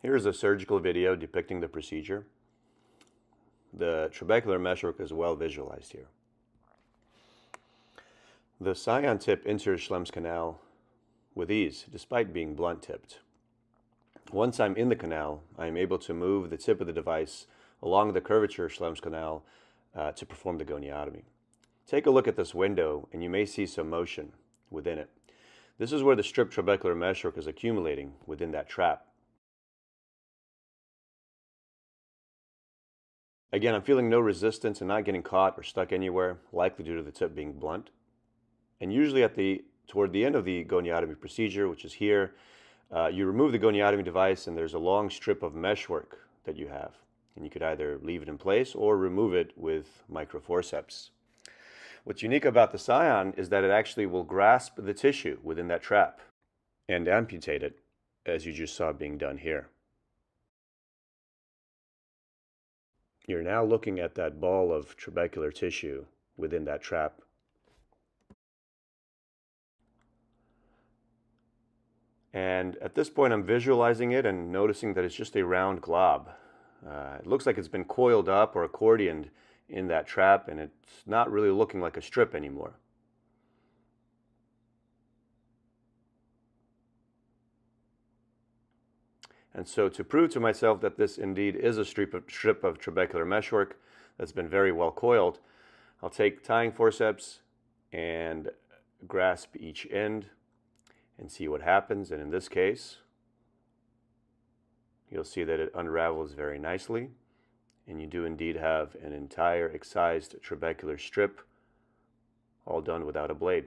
Here's a surgical video depicting the procedure. The trabecular meshwork is well visualized here. The SION tip enters Schlemm's canal with ease, despite being blunt tipped. Once I'm in the canal, I am able to move the tip of the device along the curvature of Schlemm's canal uh, to perform the goniotomy. Take a look at this window and you may see some motion within it. This is where the strip trabecular meshwork is accumulating within that trap. Again, I'm feeling no resistance and not getting caught or stuck anywhere, likely due to the tip being blunt. And usually at the toward the end of the goniotomy procedure, which is here, uh, you remove the goniotomy device and there's a long strip of meshwork that you have. And you could either leave it in place or remove it with microforceps. What's unique about the SION is that it actually will grasp the tissue within that trap and amputate it, as you just saw being done here. You're now looking at that ball of trabecular tissue within that trap. And at this point, I'm visualizing it and noticing that it's just a round glob. Uh, it looks like it's been coiled up or accordioned in that trap, and it's not really looking like a strip anymore. And so to prove to myself that this indeed is a strip of, strip of trabecular meshwork that's been very well coiled, I'll take tying forceps and grasp each end and see what happens. And in this case, you'll see that it unravels very nicely. And you do indeed have an entire excised trabecular strip all done without a blade.